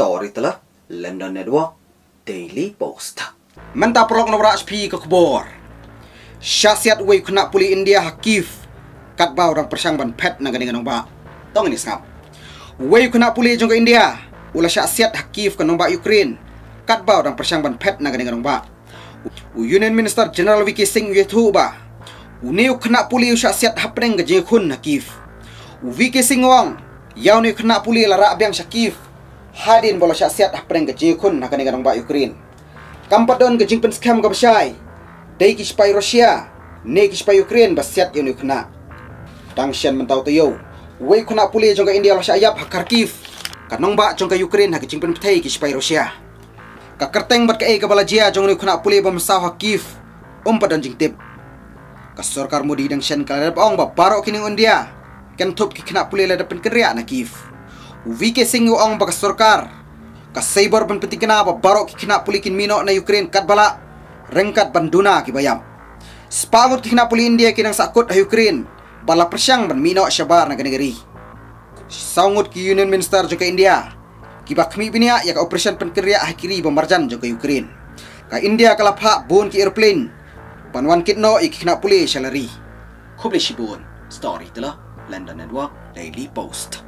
story telah London Network Daily Post. Menta prolog nomor HP ke kebor. Syasiat wei kena puli India hakif. Kat bau orang persang ban pet naga dengan ba. Tong ini skam. Wei kena puli jong ke India. Ula syasiat hakif ke nombak Ukraine. Kat bau orang persang ban pet naga dengan ba. Union Minister General Vicky Singh yethu ba. Uniu kena puli syasiat hapneng ke jekun hakif. Vicky Singh wang. Yau ni kena puli lara abyang syakif. Hadin bola syak siat dah perang kecil kun akan dengan orang Ukraine. Kampadon ke jingpen skam ke besai. Dei kispai Rusia, ne kispai Ukraine basiat yunu kena. Tangsian mentau tu yo. Wei kena pulih jongka India lah syayap hak Kharkiv. Kanong ba jongka Ukraine hak jingpen petai kispai Rusia. Ka kerteng bat ke e ke bala jia jongni kena pulih bamsau hak Kiev. Umpadon jingtip. Ka sorkar mudi dang shen kaladap ong ba barok kini India. Kan tup ki kena pulih ladap pen keria na Kiev. Uvi ke singu ong ba ka sarkar. Ka cyber ban peti kena ba baro ki kena puli kin mino na Ukraine kat bala rengkat banduna ki bayam. Spagut kina puli India kinang sakut ha Ukraine. Bala persyang ban mino syabar na negeri. Saungut ki Union Minister juga India. Kiba kami binia ya ka operation penkerja ha kiri bamarjan juga Ukraine. Ka India kala pha bun ki airplane. Panwan kitno ik kina puli salary. Kubli shibun. Story telah London Network Daily Post.